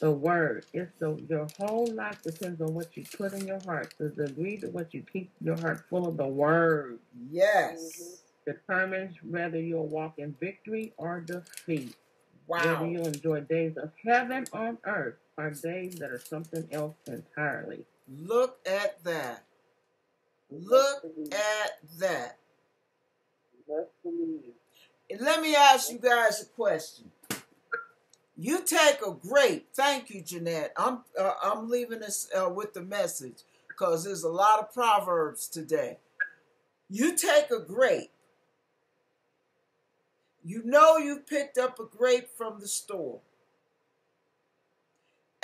The word. It's the your whole life depends on what you put in your heart. The degree to what you keep your heart full of the word Yes. determines whether you'll walk in victory or defeat. Wow. Whether Wow. you'll enjoy days of heaven on earth or days that are something else entirely. Look at that. Look at that. And let me ask you guys a question. You take a grape. Thank you, Jeanette. I'm uh, I'm leaving this uh, with the message because there's a lot of proverbs today. You take a grape. You know you picked up a grape from the store.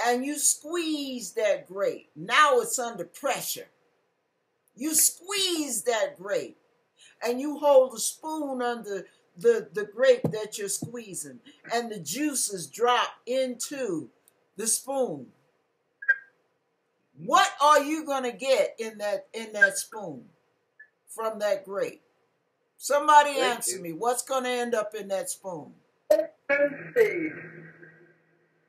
And you squeeze that grape. Now it's under pressure. You squeeze that grape and you hold a spoon under the, the grape that you're squeezing, and the juices drop into the spoon. What are you gonna get in that in that spoon from that grape? Somebody Thank answer you. me. What's gonna end up in that spoon? Seeds.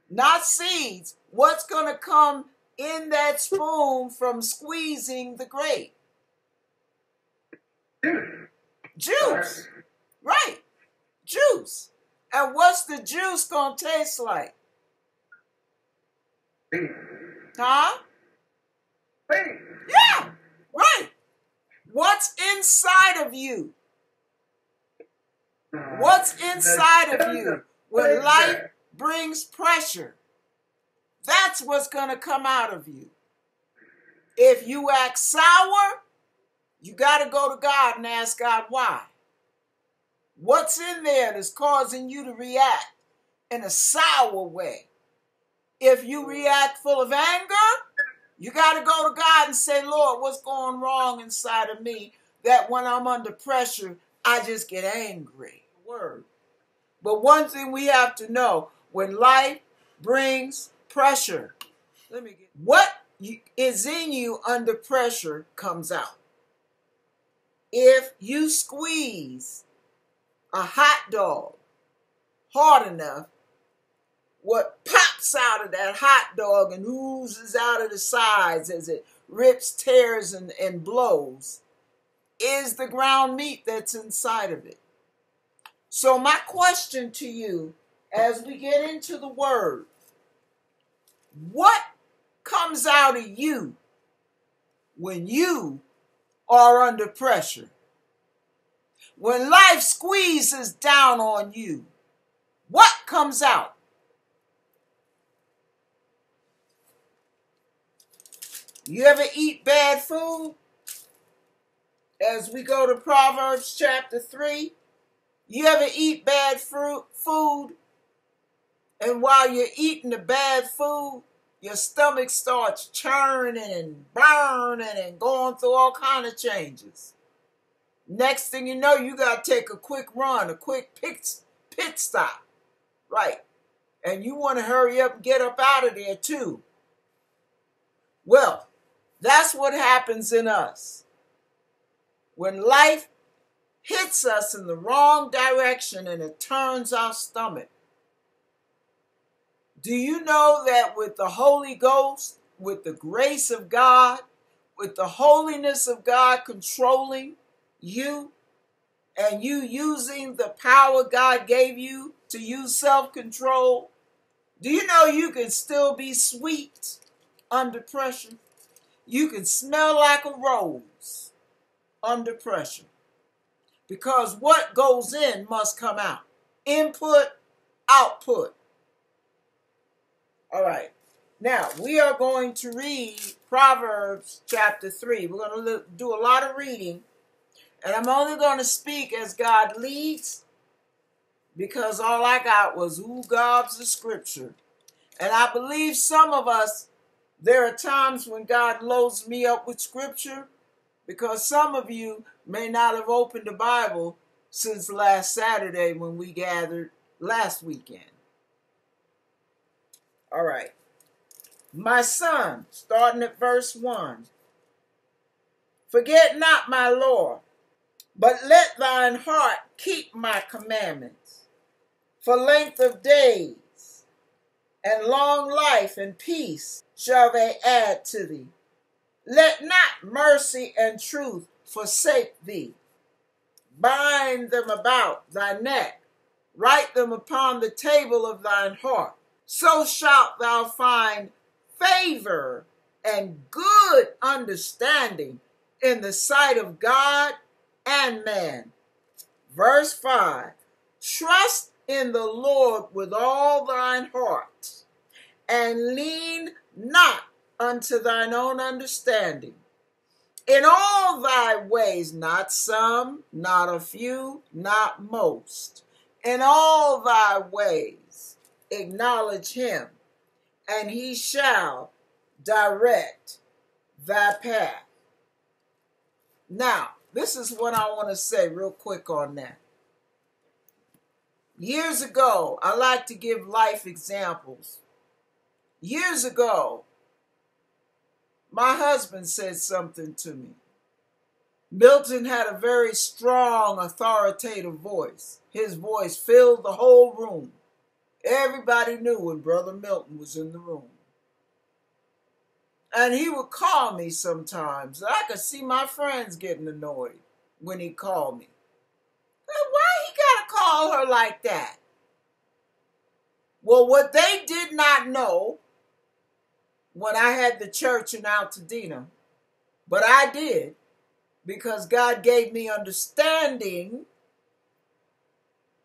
Not seeds. What's gonna come in that spoon from squeezing the grape? Juice. Right. Juice. And what's the juice gonna taste like? Huh? Yeah. Right. What's inside of you? What's inside of you when life brings pressure? That's what's gonna come out of you. If you act sour, you got to go to God and ask God why. What's in there that's causing you to react in a sour way? If you react full of anger, you got to go to God and say, Lord, what's going wrong inside of me that when I'm under pressure, I just get angry? Word. But one thing we have to know when life brings pressure, let me get what is in you under pressure comes out. If you squeeze a hot dog hard enough, what pops out of that hot dog and oozes out of the sides as it rips, tears, and, and blows is the ground meat that's inside of it. So, my question to you as we get into the word what comes out of you when you are under pressure? When life squeezes down on you, what comes out? You ever eat bad food? As we go to Proverbs chapter 3, you ever eat bad fruit, food? And while you're eating the bad food, your stomach starts churning and burning and going through all kind of changes. Next thing you know, you got to take a quick run, a quick pit, pit stop. Right. And you want to hurry up and get up out of there too. Well, that's what happens in us. When life hits us in the wrong direction and it turns our stomach. Do you know that with the Holy Ghost, with the grace of God, with the holiness of God controlling you, and you using the power God gave you to use self control, do you know you can still be sweet under pressure? You can smell like a rose under pressure. Because what goes in must come out. Input, output. All right. Now, we are going to read Proverbs chapter 3. We're going to do a lot of reading. And I'm only going to speak as God leads because all I got was who God's the scripture. And I believe some of us, there are times when God loads me up with scripture because some of you may not have opened the Bible since last Saturday when we gathered last weekend. All right. My son, starting at verse 1. Forget not my law, but let thine heart keep my commandments for length of days. and long life and peace shall they add to thee. Let not mercy and truth forsake thee. Bind them about thy neck, write them upon the table of thine heart. So shalt thou find favor and good understanding in the sight of God and man. Verse 5 Trust in the Lord with all thine heart, and lean not unto thine own understanding. In all thy ways, not some, not a few, not most, in all thy ways, acknowledge him, and he shall direct thy path. Now, this is what I want to say real quick on that. Years ago, I like to give life examples. Years ago, my husband said something to me. Milton had a very strong, authoritative voice. His voice filled the whole room. Everybody knew when Brother Milton was in the room. And he would call me sometimes. I could see my friends getting annoyed when he called me. Why he gotta call her like that? Well, what they did not know when I had the church in Altadena, but I did because God gave me understanding,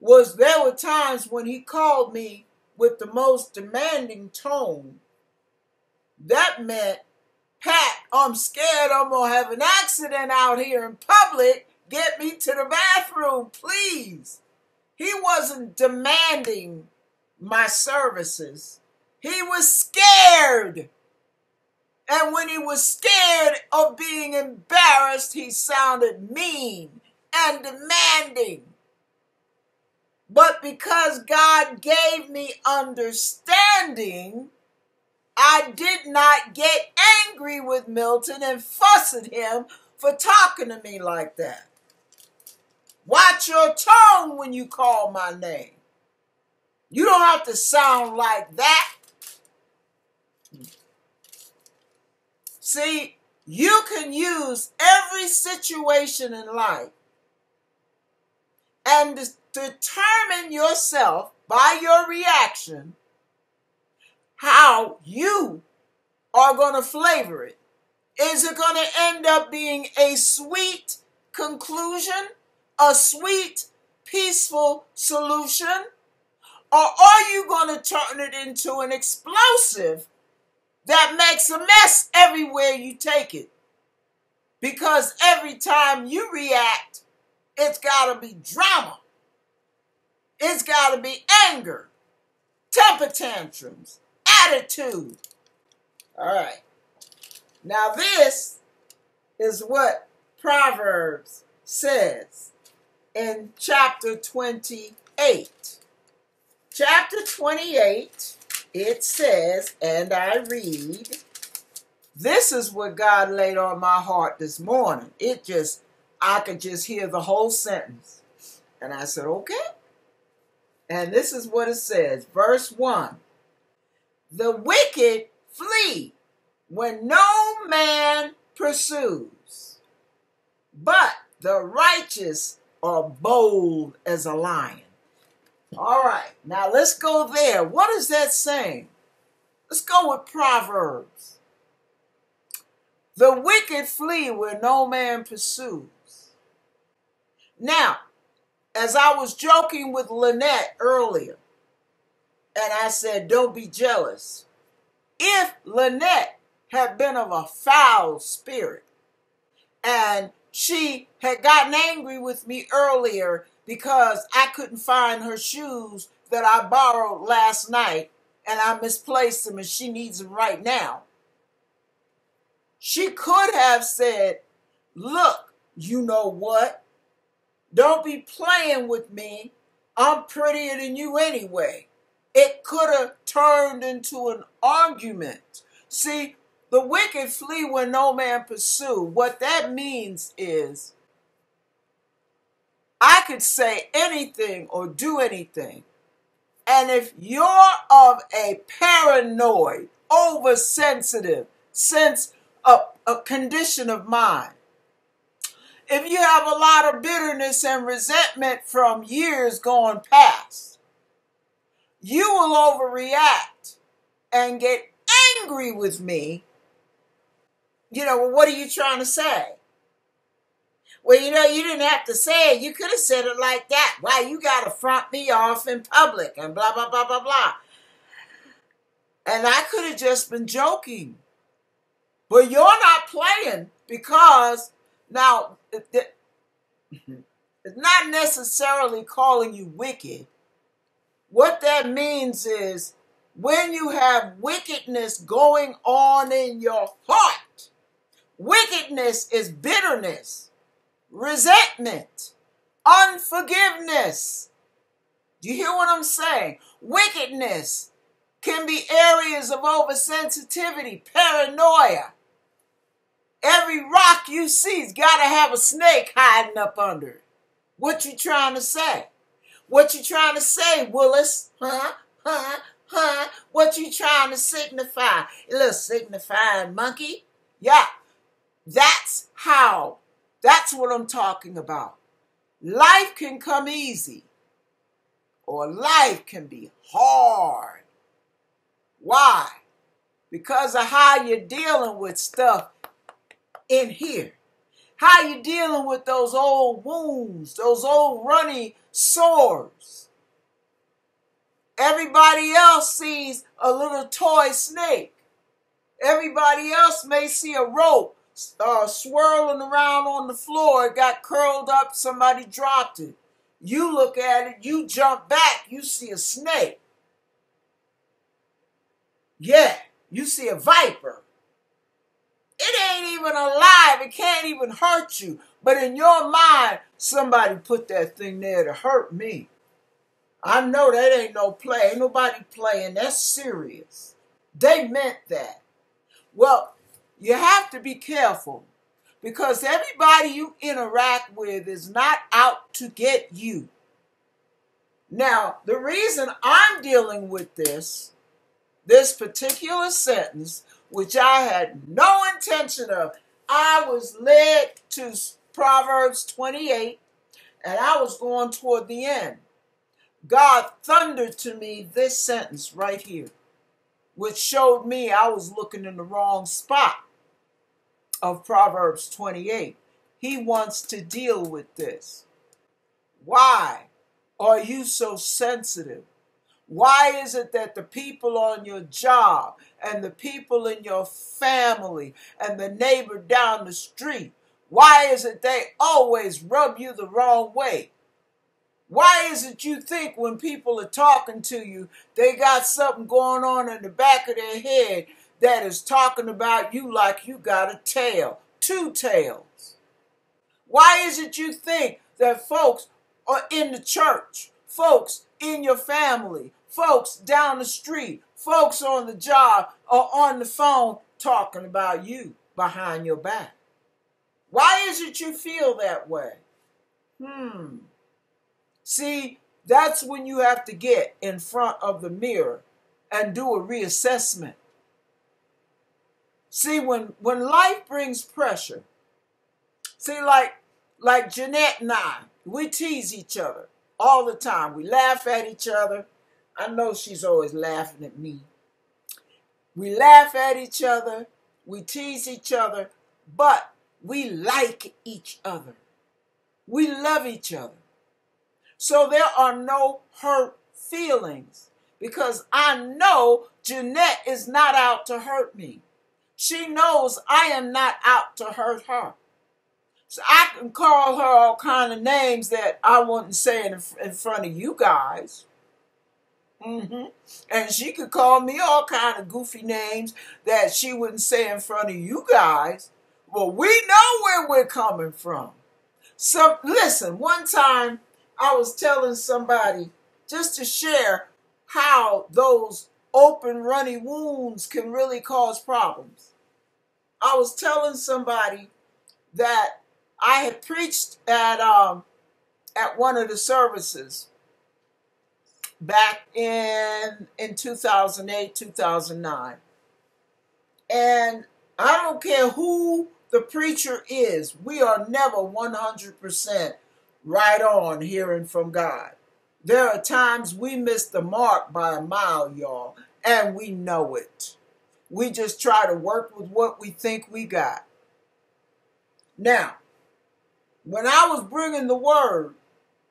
was there were times when He called me with the most demanding tone. That meant, Pat, I'm scared I'm going to have an accident out here in public. Get me to the bathroom, please. He wasn't demanding my services. He was scared. And when he was scared of being embarrassed, he sounded mean and demanding. But because God gave me understanding, I did not get angry with Milton and fuss at him for talking to me like that. Watch your tone when you call my name. You don't have to sound like that. See, you can use every situation in life and determine yourself by your reaction how you are going to flavor it. Is it going to end up being a sweet conclusion, a sweet, peaceful solution? Or are you going to turn it into an explosive that makes a mess everywhere you take it? Because every time you react, it's got to be drama. It's got to be anger, temper tantrums, attitude. All right. Now, this is what Proverbs says in chapter 28. Chapter 28, it says, and I read, this is what God laid on my heart this morning. It just, I could just hear the whole sentence. And I said, okay. And this is what it says, verse 1 The wicked flee when no man pursues, but the righteous are bold as a lion. All right, now let's go there. What is that saying? Let's go with Proverbs. The wicked flee where no man pursues. Now, as I was joking with Lynette earlier, and I said, don't be jealous. If Lynette had been of a foul spirit and she had gotten angry with me earlier because I couldn't find her shoes that I borrowed last night and I misplaced them and she needs them right now. She could have said, Look, you know what? Don't be playing with me. I'm prettier than you anyway. It could have turned into an argument. See, the wicked flee when no man pursue. What that means is I could say anything or do anything, And if you're of a paranoid, oversensitive sense of a condition of mind, if you have a lot of bitterness and resentment from years gone past, you will overreact and get angry with me. You know, well, what are you trying to say? Well, you know, you didn't have to say it. You could have said it like that. Why you got to front me off in public and blah, blah, blah, blah, blah. And I could have just been joking. But you're not playing because now it's not necessarily calling you wicked. What that means is when you have wickedness going on in your heart, wickedness is bitterness, resentment, unforgiveness. Do you hear what I'm saying? Wickedness can be areas of oversensitivity, paranoia. Every rock you see's got to have a snake hiding up under it. What you trying to say? What you trying to say, Willis? Huh? Huh? Huh? What you trying to signify? Little signifying monkey? Yeah. That's how. That's what I'm talking about. Life can come easy, or life can be hard. Why? Because of how you're dealing with stuff in here. How you dealing with those old wounds, those old runny sores. Everybody else sees a little toy snake. Everybody else may see a rope uh, swirling around on the floor. It got curled up. Somebody dropped it. You look at it. You jump back. You see a snake. Yeah, you see a viper. It ain't even alive. It can't even hurt you. But in your mind, somebody put that thing there to hurt me. I know that ain't no play. Ain't nobody playing. That's serious. They meant that. Well, you have to be careful because everybody you interact with is not out to get you. Now, the reason I'm dealing with this, this particular sentence, which I had no intention of. I was led to Proverbs 28, and I was going toward the end. God thundered to me this sentence right here, which showed me I was looking in the wrong spot of Proverbs 28. He wants to deal with this. Why are you so sensitive? Why is it that the people on your job and the people in your family and the neighbor down the street, why is it they always rub you the wrong way? Why is it you think when people are talking to you, they got something going on in the back of their head that is talking about you like you got a tail, two tails? Why is it you think that folks are in the church, folks in your family, folks down the street, folks on the job, or on the phone talking about you behind your back. Why is it you feel that way? Hmm. See, that's when you have to get in front of the mirror and do a reassessment. See, when when life brings pressure, see, like like Jeanette and I, we tease each other all the time. We laugh at each other. I know she's always laughing at me. We laugh at each other, we tease each other, but we like each other. We love each other. So there are no hurt feelings because I know Jeanette is not out to hurt me. She knows I am not out to hurt her. I can call her all kind of names that I wouldn't say in, in front of you guys. Mm-hmm. And she could call me all kind of goofy names that she wouldn't say in front of you guys. Well, we know where we're coming from. So listen, one time I was telling somebody just to share how those open runny wounds can really cause problems. I was telling somebody that I had preached at um, at one of the services back in in 2008, 2009. And I don't care who the preacher is, we are never 100% right on hearing from God. There are times we miss the mark by a mile, y'all, and we know it. We just try to work with what we think we got. Now, when I was bringing the word,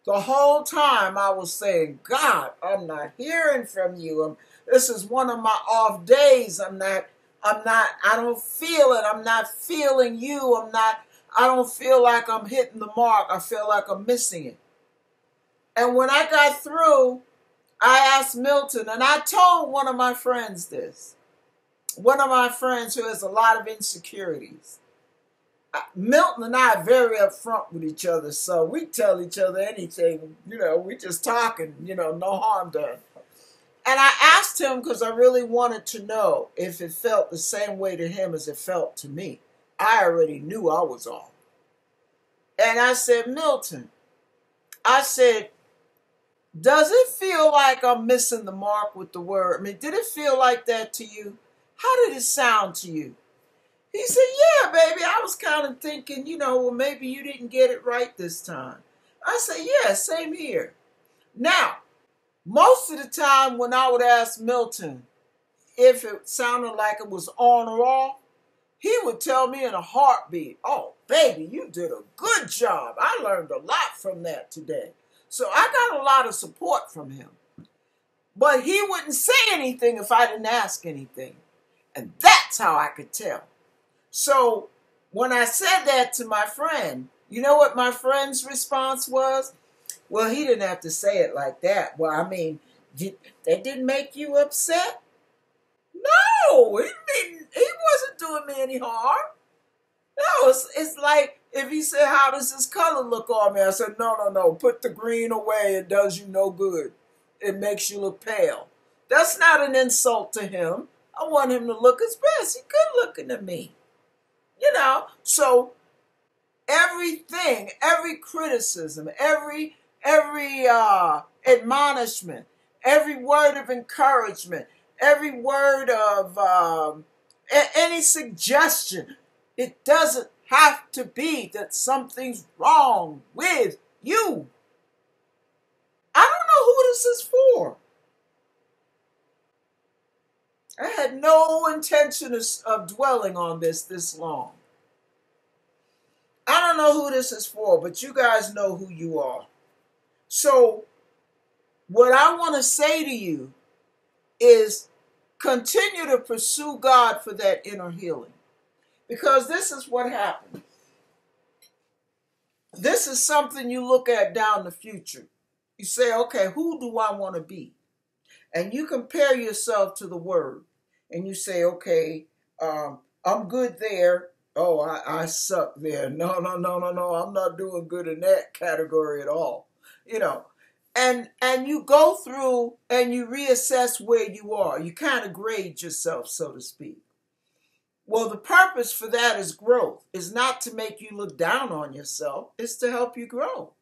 the whole time I was saying, God, I'm not hearing from you. I'm, this is one of my off days. I'm not, I'm not, I don't feel it. I'm not feeling you. I'm not, I don't feel like I'm hitting the mark. I feel like I'm missing it. And when I got through, I asked Milton, and I told one of my friends this. One of my friends who has a lot of insecurities. Milton and I are very upfront with each other, so we tell each other anything. You know, we just talking. You know, no harm done. And I asked him because I really wanted to know if it felt the same way to him as it felt to me. I already knew I was off. And I said, Milton, I said, does it feel like I'm missing the mark with the word? I mean, did it feel like that to you? How did it sound to you? He said, Yeah, baby. I was kind of thinking, you know, well, maybe you didn't get it right this time. I said, Yeah, same here. Now, most of the time when I would ask Milton if it sounded like it was on or off, he would tell me in a heartbeat, Oh, baby, you did a good job. I learned a lot from that today. So I got a lot of support from him. But he wouldn't say anything if I didn't ask anything. And that's how I could tell. So when I said that to my friend, you know what my friend's response was? Well, he didn't have to say it like that. Well, I mean, that didn't make you upset? No, he didn't. He wasn't doing me any harm. No, it's, it's like if he said, "How does this color look on me?" I said, "No, no, no. Put the green away. It does you no good. It makes you look pale." That's not an insult to him. I want him to look his best. He's good looking to me. You know, so everything, every criticism, every every uh, admonishment, every word of encouragement, every word of um, a- any suggestion, it doesn't have to be that something's wrong with you. I don't know who this is for. I had no intention of, of dwelling on this this long. I don't know who this is for, but you guys know who you are. So, what I want to say to you is continue to pursue God for that inner healing. Because this is what happens. This is something you look at down the future. You say, okay, who do I want to be? And you compare yourself to the word and you say, okay, um, I'm good there. Oh, I, I suck there. No, no, no, no, no. I'm not doing good in that category at all. You know, and and you go through and you reassess where you are. You kind of grade yourself, so to speak. Well, the purpose for that is growth. Is not to make you look down on yourself. It's to help you grow.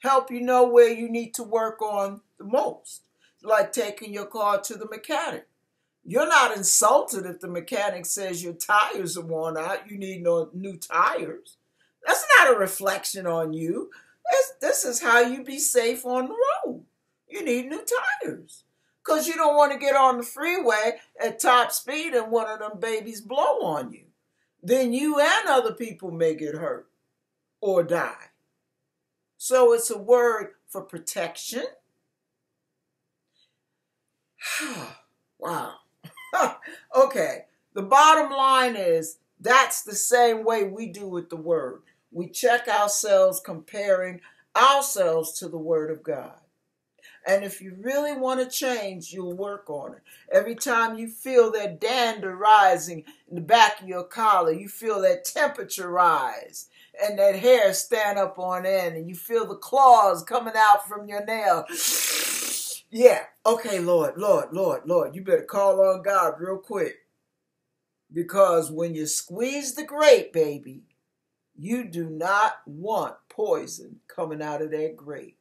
Help you know where you need to work on the most like taking your car to the mechanic. You're not insulted if the mechanic says your tires are worn out, you need no new tires. That's not a reflection on you. This, this is how you be safe on the road. You need new tires. Because you don't want to get on the freeway at top speed and one of them babies blow on you. Then you and other people may get hurt or die. So it's a word for protection wow. okay. The bottom line is that's the same way we do with the word. We check ourselves comparing ourselves to the word of God. And if you really want to change, you'll work on it. Every time you feel that dander rising in the back of your collar, you feel that temperature rise and that hair stand up on end, and you feel the claws coming out from your nail. Yeah. Okay, Lord, Lord, Lord, Lord, you better call on God real quick. Because when you squeeze the grape, baby, you do not want poison coming out of that grape.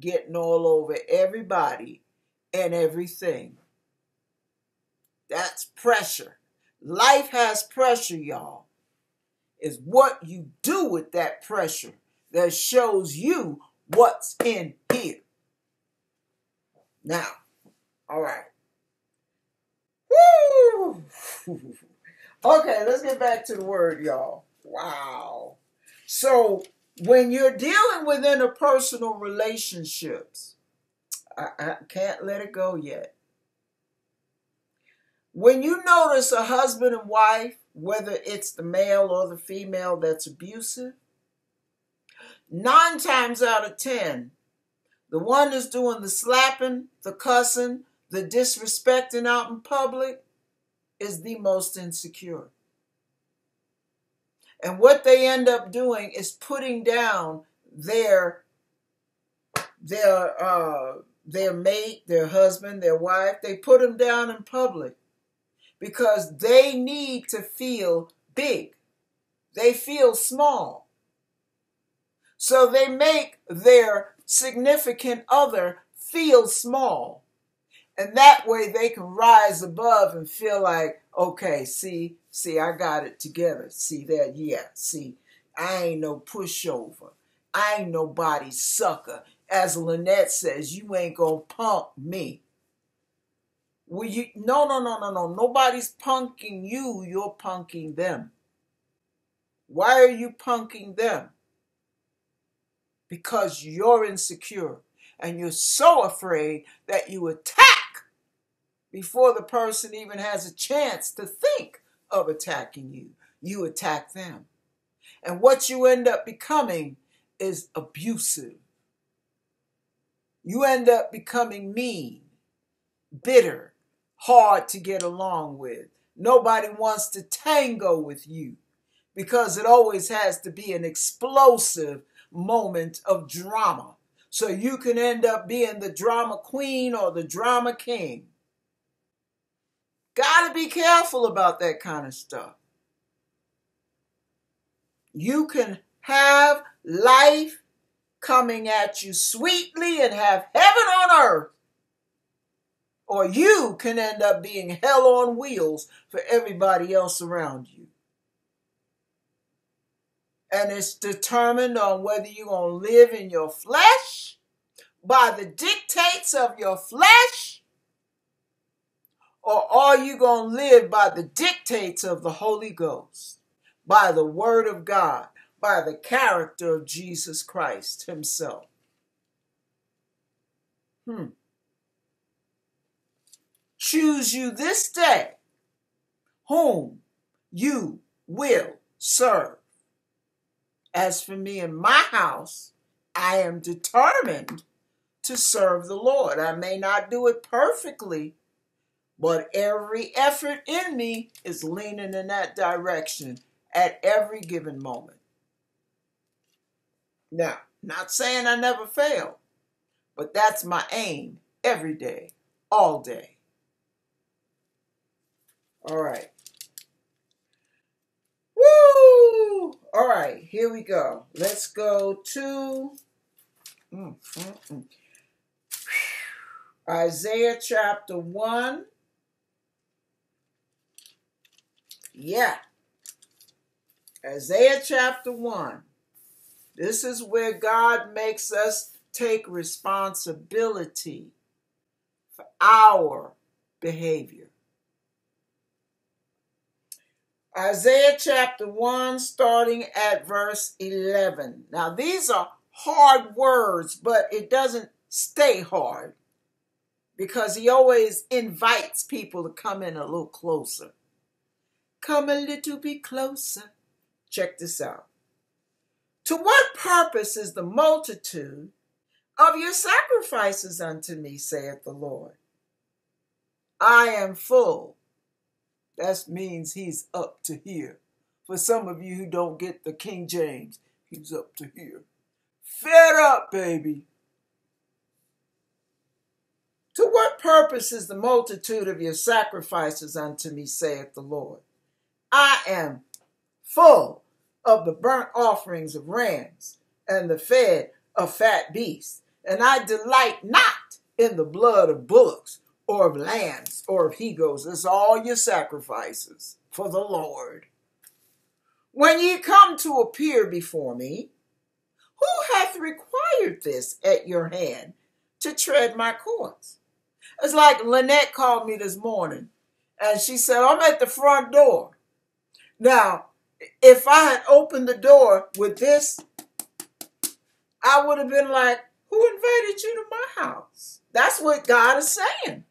getting all over everybody and everything. That's pressure. Life has pressure, y'all. It's what you do with that pressure that shows you what's in here. Now, all right. Woo! okay, let's get back to the word, y'all. Wow. So, when you're dealing with interpersonal relationships, I, I can't let it go yet. When you notice a husband and wife, whether it's the male or the female that's abusive, nine times out of ten, the one that's doing the slapping, the cussing, the disrespecting out in public is the most insecure. And what they end up doing is putting down their their uh, their mate, their husband, their wife. They put them down in public because they need to feel big. They feel small. So they make their significant other feel small. And that way they can rise above and feel like, okay, see, see, I got it together. See that? Yeah, see, I ain't no pushover. I ain't no body sucker. As Lynette says, you ain't gonna punk me. Will you no no no no no nobody's punking you, you're punking them. Why are you punking them? Because you're insecure and you're so afraid that you attack before the person even has a chance to think of attacking you. You attack them. And what you end up becoming is abusive. You end up becoming mean, bitter, hard to get along with. Nobody wants to tango with you because it always has to be an explosive moment of drama. So you can end up being the drama queen or the drama king. Gotta be careful about that kind of stuff. You can have life coming at you sweetly and have heaven on earth. Or you can end up being hell on wheels for everybody else around you. And it's determined on whether you're going to live in your flesh by the dictates of your flesh or are you going to live by the dictates of the Holy Ghost, by the Word of God, by the character of Jesus Christ Himself? Hmm. Choose you this day whom you will serve. As for me and my house, I am determined to serve the Lord. I may not do it perfectly, but every effort in me is leaning in that direction at every given moment. Now, not saying I never fail, but that's my aim every day, all day. All right. Woo! All right, here we go. Let's go to mm, mm, mm. Isaiah chapter 1. Yeah. Isaiah chapter 1. This is where God makes us take responsibility for our behavior. Isaiah chapter 1, starting at verse 11. Now, these are hard words, but it doesn't stay hard because he always invites people to come in a little closer. Come a little bit closer. Check this out. To what purpose is the multitude of your sacrifices unto me, saith the Lord? I am full. That means he's up to here. For some of you who don't get the King James, he's up to here. Fed up, baby. To what purpose is the multitude of your sacrifices unto me, saith the Lord? I am full of the burnt offerings of rams and the fed of fat beasts. And I delight not in the blood of bullocks or of lambs or of he goes. It's all your sacrifices for the Lord. When ye come to appear before me, who hath required this at your hand to tread my courts? It's like Lynette called me this morning and she said, I'm at the front door. Now, if I had opened the door with this, I would have been like, Who invited you to my house? That's what God is saying.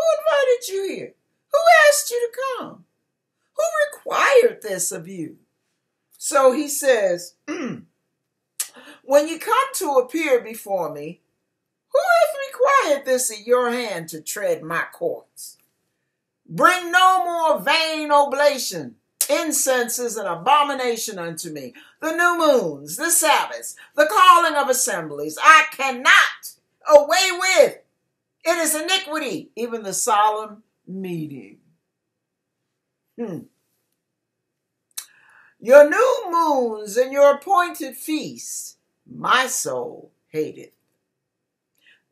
Who invited you here? Who asked you to come? Who required this of you? So he says, mm, When you come to appear before me, who hath required this at your hand to tread my courts? Bring no more vain oblation. Incense is an abomination unto me. The new moons, the Sabbaths, the calling of assemblies, I cannot away with. It is iniquity, even the solemn meeting. Hmm. Your new moons and your appointed feasts, my soul hateth.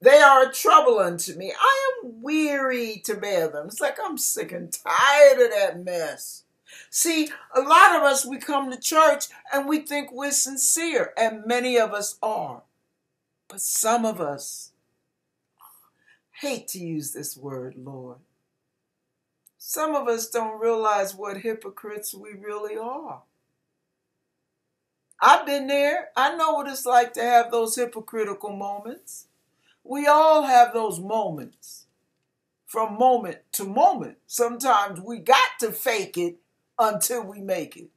They are a trouble unto me. I am weary to bear them. It's like I'm sick and tired of that mess. See, a lot of us, we come to church and we think we're sincere, and many of us are. But some of us, hate to use this word, Lord. Some of us don't realize what hypocrites we really are. I've been there. I know what it's like to have those hypocritical moments. We all have those moments from moment to moment. Sometimes we got to fake it until we make it.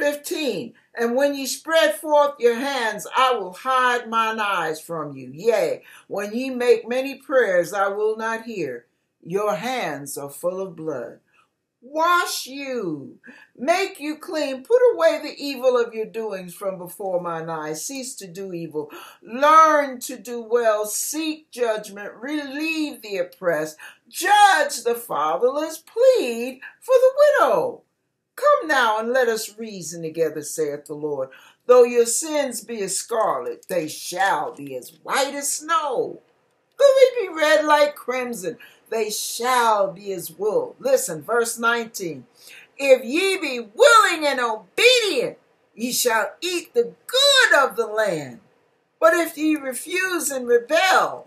15. And when ye spread forth your hands, I will hide mine eyes from you. Yea, when ye make many prayers, I will not hear. Your hands are full of blood. Wash you, make you clean, put away the evil of your doings from before mine eyes. Cease to do evil, learn to do well, seek judgment, relieve the oppressed, judge the fatherless, plead for the widow. Come now and let us reason together, saith the Lord. Though your sins be as scarlet, they shall be as white as snow. Though they be red like crimson, they shall be as wool. Listen, verse 19. If ye be willing and obedient, ye shall eat the good of the land. But if ye refuse and rebel,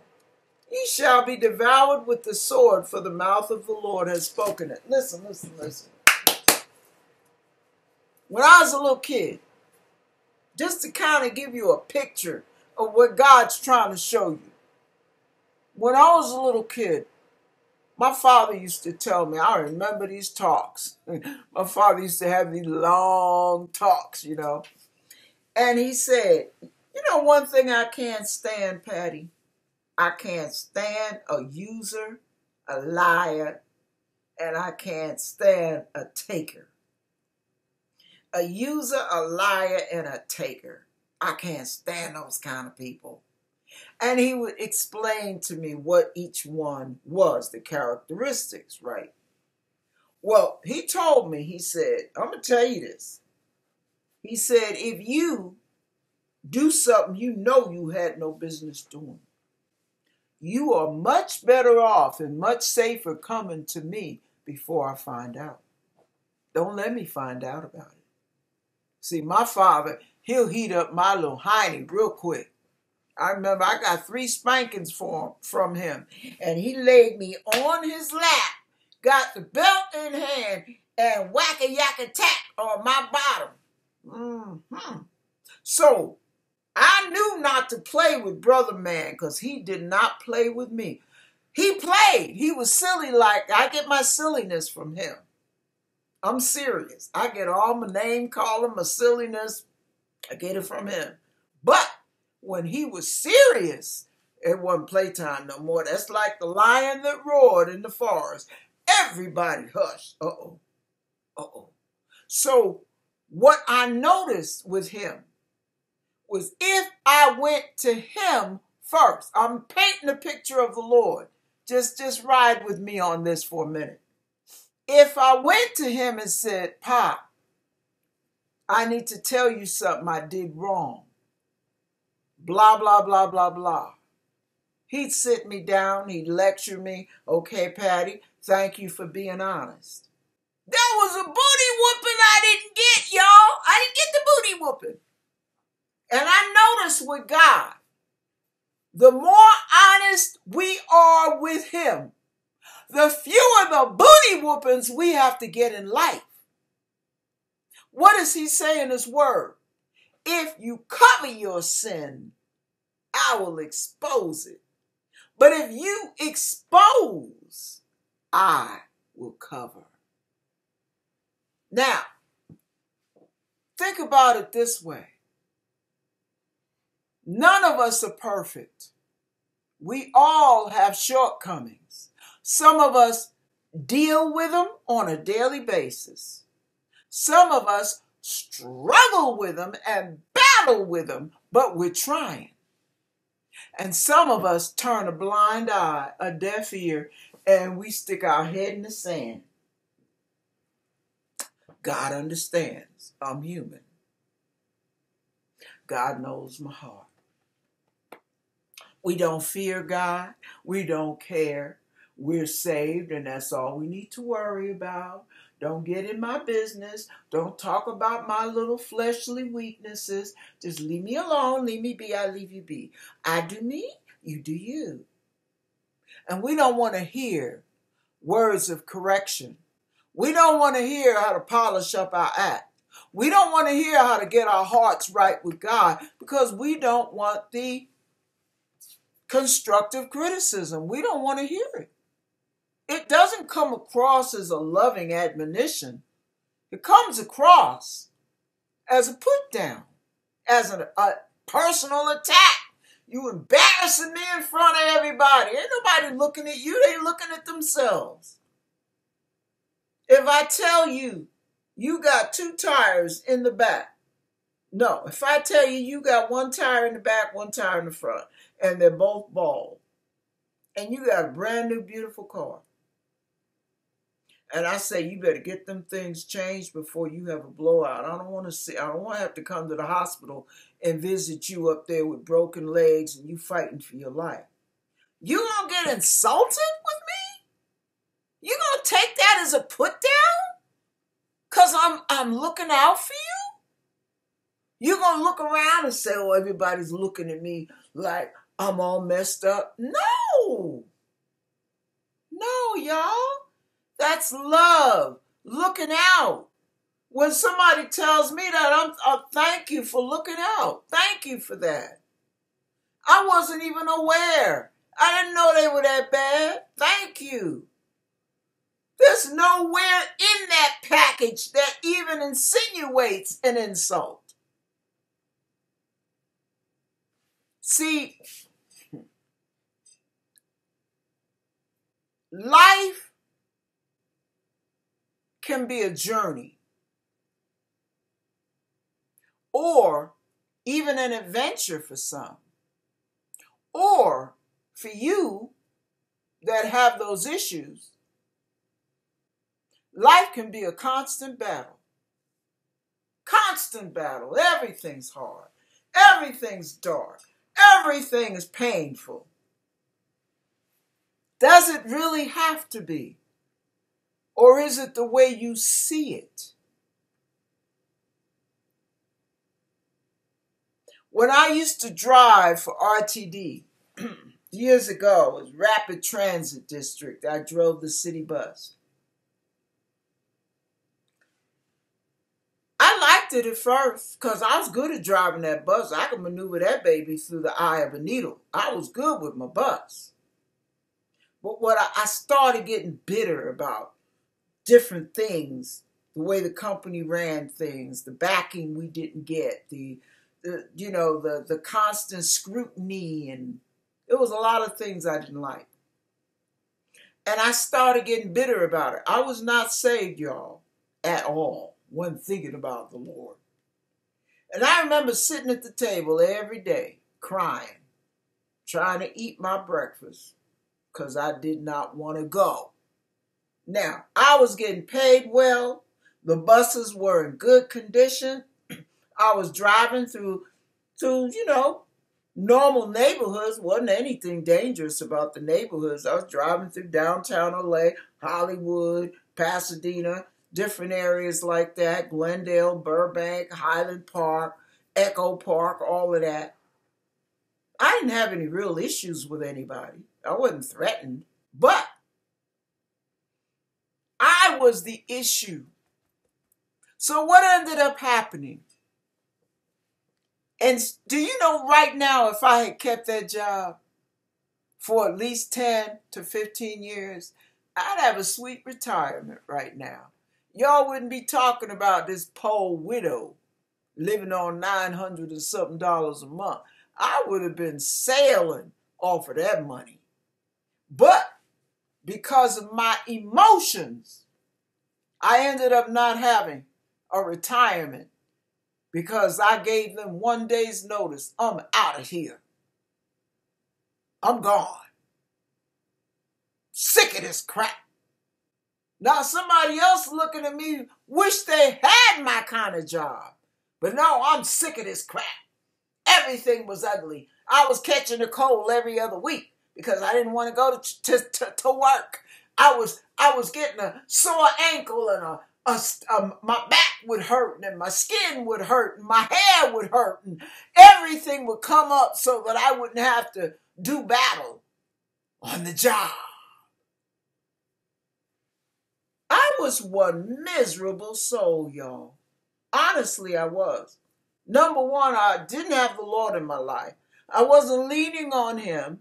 ye shall be devoured with the sword, for the mouth of the Lord has spoken it. Listen, listen, listen. When I was a little kid, just to kind of give you a picture of what God's trying to show you. When I was a little kid, my father used to tell me, I remember these talks. My father used to have these long talks, you know. And he said, You know, one thing I can't stand, Patty? I can't stand a user, a liar, and I can't stand a taker. A user, a liar, and a taker. I can't stand those kind of people and he would explain to me what each one was, the characteristics, right? Well, he told me, he said, I'm going to tell you this. He said, if you do something you know you had no business doing, you are much better off and much safer coming to me before I find out. Don't let me find out about it. See, my father, he'll heat up my little hiney real quick. I remember I got three spankings for, from him, and he laid me on his lap, got the belt in hand, and whack a yak a tack on my bottom. Mm-hmm. So I knew not to play with Brother Man because he did not play with me. He played. He was silly like I get my silliness from him. I'm serious. I get all my name calling, my silliness. I get it from him. But when he was serious, it wasn't playtime no more. That's like the lion that roared in the forest. Everybody hushed. Uh oh. Uh oh. So, what I noticed with him was if I went to him first, I'm painting a picture of the Lord. Just, just ride with me on this for a minute. If I went to him and said, Pop, I need to tell you something I did wrong. Blah, blah, blah, blah, blah. He'd sit me down, he'd lecture me. Okay, Patty, thank you for being honest. There was a booty whooping I didn't get, y'all. I didn't get the booty whooping. And I noticed with God, the more honest we are with Him, the fewer the booty whoopings we have to get in life. What does He say in His Word? If you cover your sin, I will expose it. But if you expose, I will cover. Now, think about it this way none of us are perfect. We all have shortcomings. Some of us deal with them on a daily basis. Some of us struggle with them and battle with them, but we're trying. And some of us turn a blind eye, a deaf ear, and we stick our head in the sand. God understands. I'm human. God knows my heart. We don't fear God. We don't care. We're saved, and that's all we need to worry about. Don't get in my business. Don't talk about my little fleshly weaknesses. Just leave me alone. Leave me be. I leave you be. I do me. You do you. And we don't want to hear words of correction. We don't want to hear how to polish up our act. We don't want to hear how to get our hearts right with God because we don't want the constructive criticism. We don't want to hear it. It doesn't come across as a loving admonition, it comes across as a put down, as a, a personal attack. You embarrassing me in front of everybody. Ain't nobody looking at you, they looking at themselves. If I tell you you got two tires in the back, no, if I tell you you got one tire in the back, one tire in the front, and they're both bald, and you got a brand new beautiful car, and I say you better get them things changed before you have a blowout. I don't want to see. I don't want to have to come to the hospital and visit you up there with broken legs and you fighting for your life. You gonna get insulted with me? You gonna take that as a put down? Cause I'm I'm looking out for you. You gonna look around and say, "Oh, everybody's looking at me like I'm all messed up." No, no, y'all. That's love, looking out. When somebody tells me that, I'm, I'm thank you for looking out. Thank you for that. I wasn't even aware. I didn't know they were that bad. Thank you. There's nowhere in that package that even insinuates an insult. See, life can be a journey or even an adventure for some. Or for you that have those issues, life can be a constant battle. Constant battle. Everything's hard. Everything's dark. Everything is painful. Does it really have to be? Or is it the way you see it? When I used to drive for RTD years ago, it was Rapid Transit District. I drove the city bus. I liked it at first because I was good at driving that bus. I could maneuver that baby through the eye of a needle. I was good with my bus. But what I, started getting bitter about different things, the way the company ran things, the backing we didn't get, the, the you know, the the constant scrutiny and it was a lot of things I didn't like. And I started getting bitter about it. I was not saved, y'all, at all, when thinking about the Lord. And I remember sitting at the table every day crying, trying to eat my breakfast because I did not want to go. Now, I was getting paid well. The buses were in good condition. I was driving through, through you know, normal neighborhoods. wasn't anything dangerous about the neighborhoods. I was driving through downtown LA, Hollywood, Pasadena, different areas like that, Glendale, Burbank, Highland Park, Echo Park, all of that. I didn't have any real issues with anybody. I wasn't threatened. But I was the issue. So what ended up happening? And do you know right now, if I had kept that job for at least 10 to 15 years, I'd have a sweet retirement right now. Y'all wouldn't be talking about this poor widow living on 900 or something dollars a month. I would have been sailing off of that money. But because of my emotions, I ended up not having a retirement because I gave them one day's notice. I'm out of here. I'm gone. Sick of this crap. Now somebody else looking at me wish they had my kind of job. But no, I'm sick of this crap. Everything was ugly. I was catching a cold every other week because I didn't want to go to, to, to, to work. I was I was getting a sore ankle and a, a um, my back would hurt and my skin would hurt and my hair would hurt and everything would come up so that I wouldn't have to do battle on the job. I was one miserable soul, y'all. Honestly, I was. Number one, I didn't have the Lord in my life. I wasn't leaning on Him.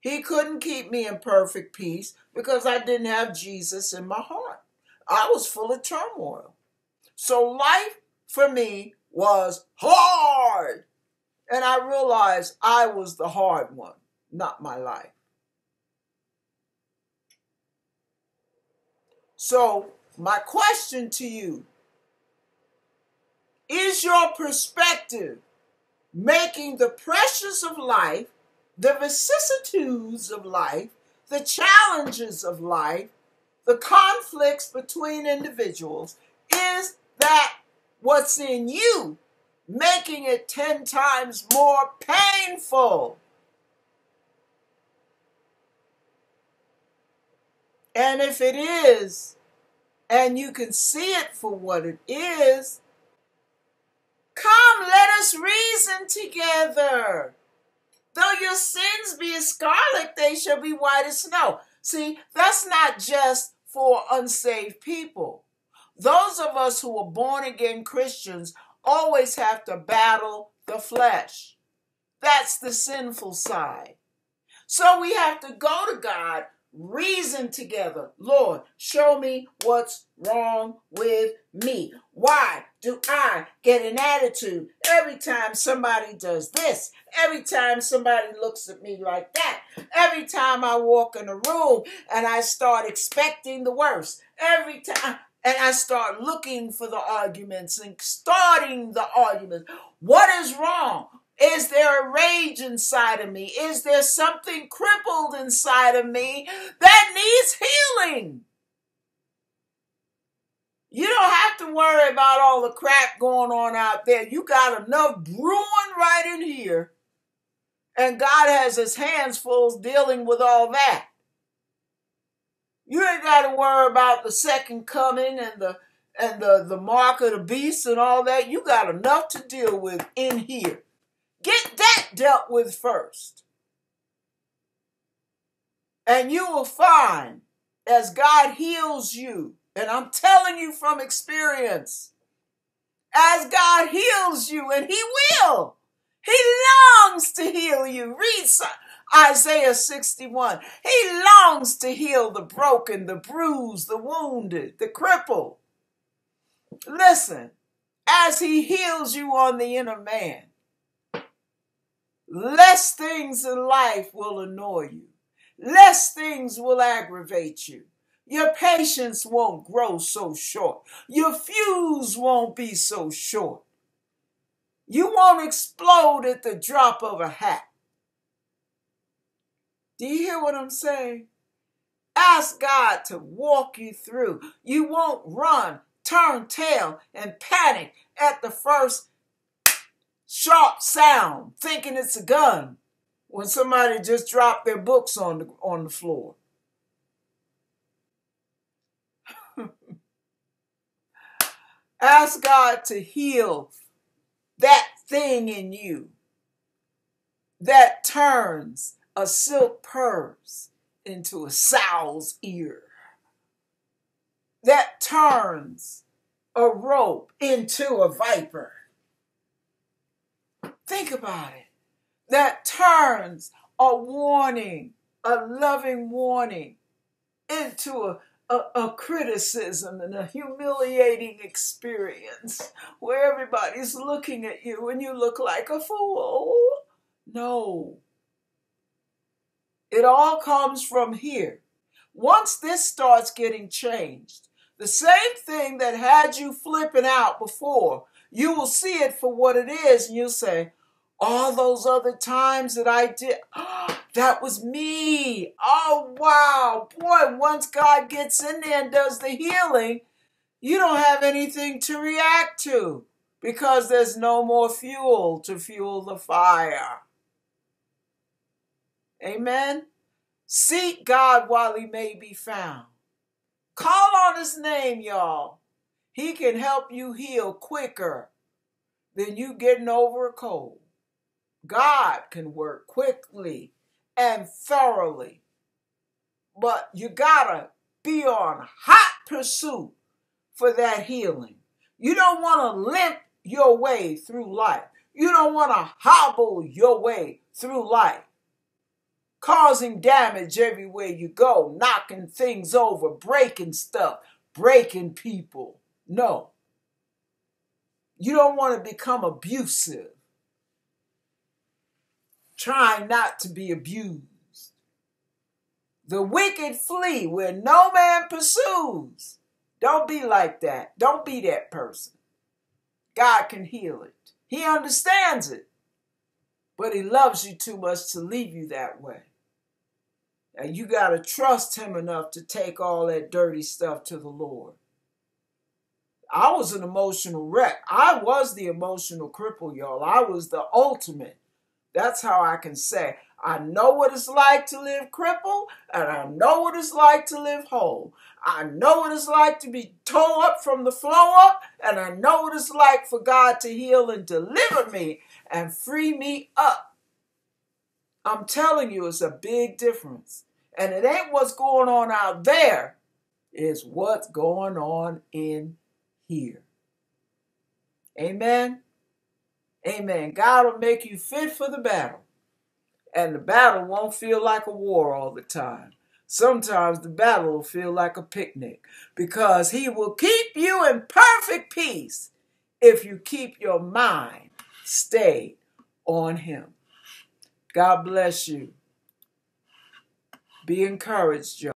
He couldn't keep me in perfect peace because I didn't have Jesus in my heart. I was full of turmoil. So life for me was hard. And I realized I was the hard one, not my life. So, my question to you is your perspective making the pressures of life the vicissitudes of life, the challenges of life, the conflicts between individuals, is that what's in you making it 10 times more painful? And if it is, and you can see it for what it is, come, let us reason together. Though your sins be as scarlet, they shall be white as snow. See, that's not just for unsaved people. Those of us who are born again Christians always have to battle the flesh. That's the sinful side. So we have to go to God reason together. Lord, show me what's wrong with me. Why do I get an attitude every time somebody does this? Every time somebody looks at me like that? Every time I walk in a room and I start expecting the worst? Every time and I start looking for the arguments and starting the arguments. What is wrong? Is there a rage inside of me? Is there something crippled inside of me that needs healing? You don't have to worry about all the crap going on out there. You got enough brewing right in here. And God has his hands full dealing with all that. You ain't got to worry about the second coming and the and the, the mark of the beast and all that. You got enough to deal with in here. Get that dealt with first. And you will find as God heals you, and I'm telling you from experience, as God heals you, and He will, He longs to heal you. Read Isaiah 61. He longs to heal the broken, the bruised, the wounded, the crippled. Listen, as He heals you on the inner man, Less things in life will annoy you. Less things will aggravate you. Your patience won't grow so short. Your fuse won't be so short. You won't explode at the drop of a hat. Do you hear what I'm saying? Ask God to walk you through. You won't run, turn tail, and panic at the first sharp sound, thinking it's a gun, when somebody just dropped their books on the, on the floor. Ask God to heal that thing in you that turns a silk purse into a sow's ear, that turns a rope into a viper. Think about it. That turns a warning, a loving warning, into a a, a, criticism and a humiliating experience where everybody's looking at you and you look like a fool. No. It all comes from here. Once this starts getting changed, the same thing that had you flipping out before, you will see it for what it is and you'll say, all those other times that I did, oh, that was me. Oh, wow. Boy, once God gets in there and does the healing, you don't have anything to react to because there's no more fuel to fuel the fire. Amen. Seek God while he may be found. Call on his name, y'all. He can help you heal quicker than you getting over a cold. God can work quickly and thoroughly. But you gotta be on hot pursuit for that healing. You don't want to limp your way through life. You don't want to hobble your way through life, causing damage everywhere you go, knocking things over, breaking stuff, breaking people. No. You don't want to become abusive trying not to be abused. The wicked flee where no man pursues. Don't be like that. Don't be that person. God can heal it. He understands it. But he loves you too much to leave you that way. And you got to trust him enough to take all that dirty stuff to the Lord. I was an emotional wreck. I was the emotional cripple, y'all. I was the ultimate. That's how I can say, I know what it's like to live crippled, and I know what it's like to live whole. I know what it's like to be tore up from the floor and I know what it's like for God to heal and deliver me and free me up. I'm telling you, it's a big difference. And it ain't what's going on out there, it's what's going on in here. Amen. Amen. God will make you fit for the battle. And the battle won't feel like a war all the time. Sometimes the battle will feel like a picnic because He will keep you in perfect peace if you keep your mind stayed on Him. God bless you. Be encouraged, Joe.